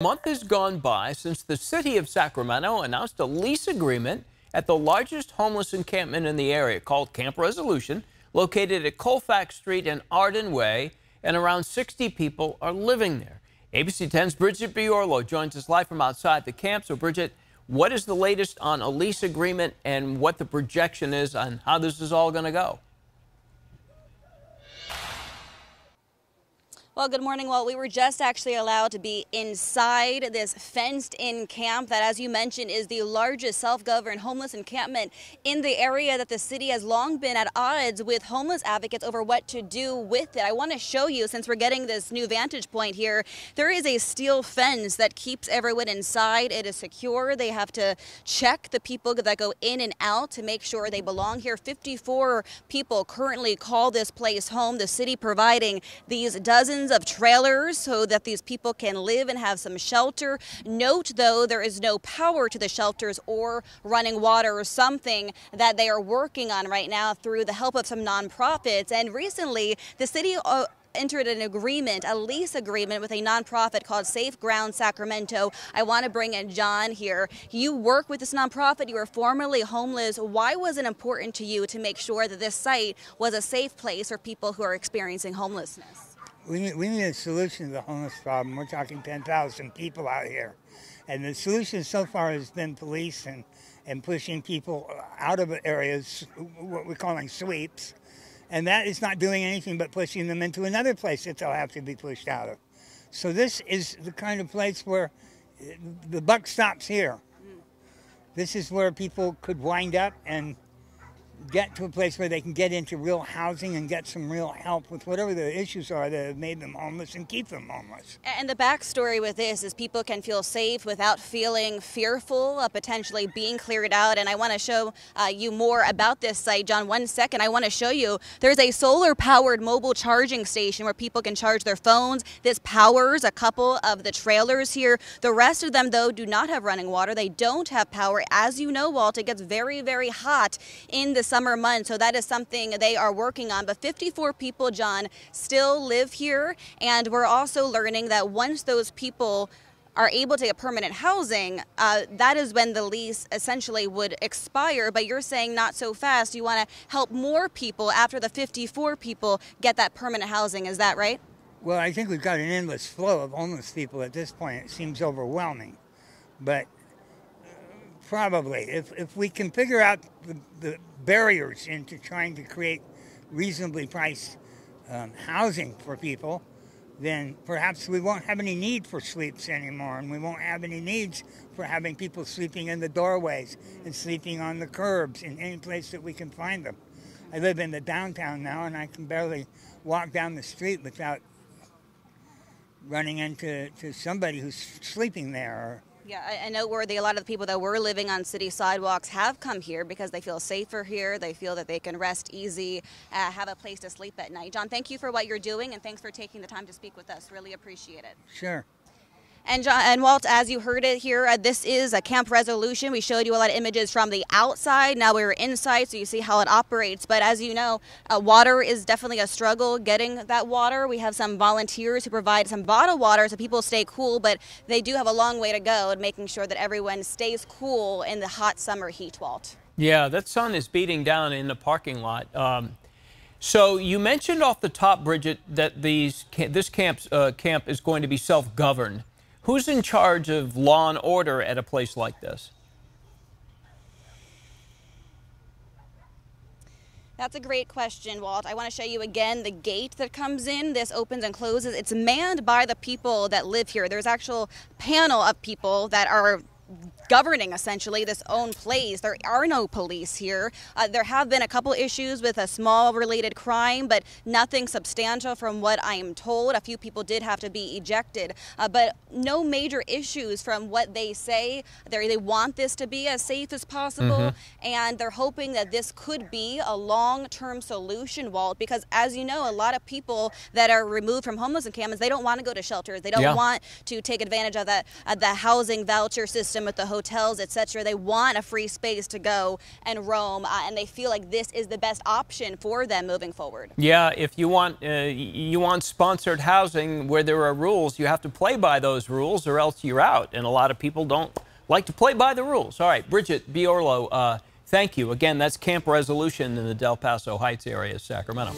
A month has gone by since the city of Sacramento announced a lease agreement at the largest homeless encampment in the area called Camp Resolution, located at Colfax Street and Arden Way, and around 60 people are living there. ABC 10's Bridget Biorlo joins us live from outside the camp. So, Bridget, what is the latest on a lease agreement and what the projection is on how this is all going to go? Well, good morning. Well, we were just actually allowed to be inside this fenced in camp that, as you mentioned, is the largest self governed homeless encampment in the area that the city has long been at odds with homeless advocates over what to do with it. I want to show you, since we're getting this new vantage point here, there is a steel fence that keeps everyone inside. It is secure. They have to check the people that go in and out to make sure they belong here. 54 people currently call this place home. The city providing these dozens of trailers so that these people can live and have some shelter. Note, though, there is no power to the shelters or running water or something that they are working on right now through the help of some nonprofits. And recently, the city uh, entered an agreement, a lease agreement with a nonprofit called Safe Ground Sacramento. I want to bring in John here. You work with this nonprofit. You were formerly homeless. Why was it important to you to make sure that this site was a safe place for people who are experiencing homelessness? We need, we need a solution to the homeless problem. We're talking 10,000 people out here. And the solution so far has been police and, and pushing people out of areas, what we're calling sweeps. And that is not doing anything but pushing them into another place that they'll have to be pushed out of. So this is the kind of place where the buck stops here. Hmm. This is where people could wind up and get to a place where they can get into real housing and get some real help with whatever the issues are that have made them homeless and keep them homeless. And the backstory with this is people can feel safe without feeling fearful of potentially being cleared out. And I want to show uh, you more about this site, John. One second, I want to show you there's a solar powered mobile charging station where people can charge their phones. This powers a couple of the trailers here. The rest of them, though, do not have running water. They don't have power. As you know, Walt, it gets very, very hot in the summer months. So that is something they are working on. But 54 people, John, still live here. And we're also learning that once those people are able to get permanent housing, uh, that is when the lease essentially would expire. But you're saying not so fast. You want to help more people after the 54 people get that permanent housing. Is that right? Well, I think we've got an endless flow of homeless people at this point. It seems overwhelming. But Probably. If, if we can figure out the, the barriers into trying to create reasonably priced um, housing for people, then perhaps we won't have any need for sleeps anymore, and we won't have any needs for having people sleeping in the doorways and sleeping on the curbs in any place that we can find them. I live in the downtown now, and I can barely walk down the street without running into to somebody who's sleeping there yeah, I, noteworthy, a lot of the people that were living on city sidewalks have come here because they feel safer here. They feel that they can rest easy, uh, have a place to sleep at night. John, thank you for what you're doing and thanks for taking the time to speak with us. Really appreciate it. Sure. And, John, and Walt, as you heard it here, uh, this is a camp resolution. We showed you a lot of images from the outside. Now we're inside, so you see how it operates. But as you know, uh, water is definitely a struggle getting that water. We have some volunteers who provide some bottled water so people stay cool, but they do have a long way to go in making sure that everyone stays cool in the hot summer heat, Walt. Yeah, that sun is beating down in the parking lot. Um, so you mentioned off the top, Bridget, that these this camp uh, camp is going to be self-governed. Who's in charge of law and order at a place like this? That's a great question, Walt. I want to show you again the gate that comes in. This opens and closes. It's manned by the people that live here. There's actual panel of people that are governing essentially this own place. There are no police here. Uh, there have been a couple issues with a small related crime, but nothing substantial from what I am told. A few people did have to be ejected, uh, but no major issues from what they say. They're, they want this to be as safe as possible, mm -hmm. and they're hoping that this could be a long-term solution, Walt, because as you know, a lot of people that are removed from homeless encampments, they don't want to go to shelters. They don't yeah. want to take advantage of that uh, the housing voucher system with the hotels, etc. They want a free space to go and roam, uh, and they feel like this is the best option for them moving forward. Yeah, if you want uh, you want sponsored housing where there are rules, you have to play by those rules, or else you're out. And a lot of people don't like to play by the rules. All right, Bridget Biorlo, uh, thank you again. That's Camp Resolution in the Del Paso Heights area of Sacramento.